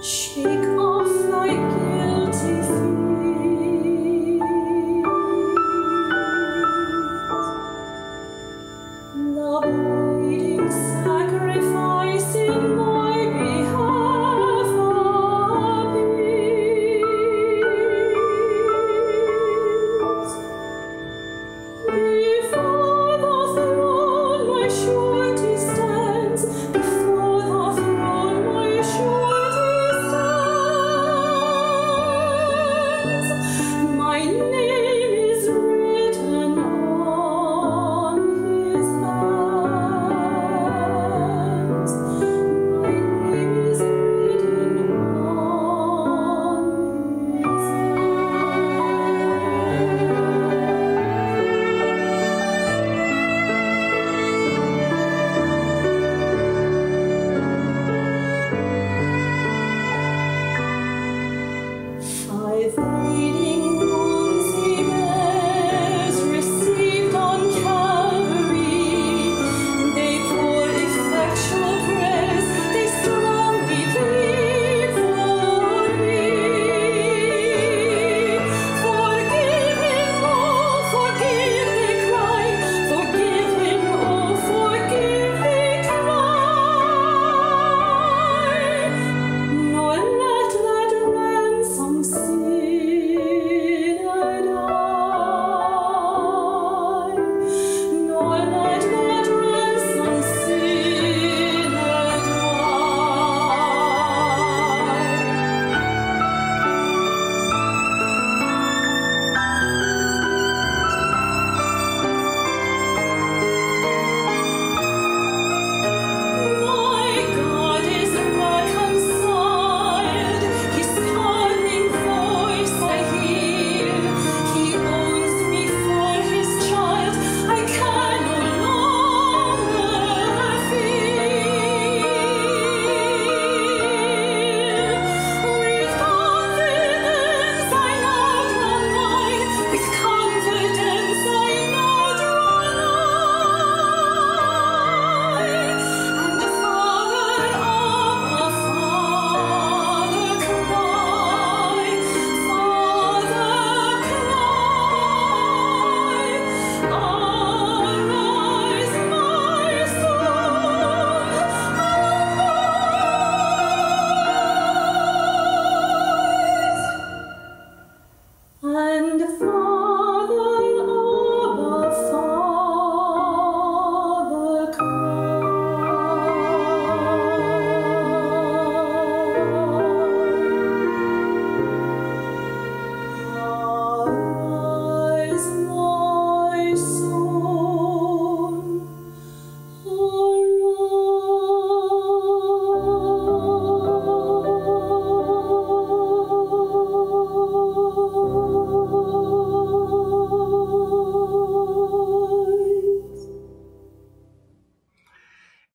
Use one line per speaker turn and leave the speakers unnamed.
arise. wonderful.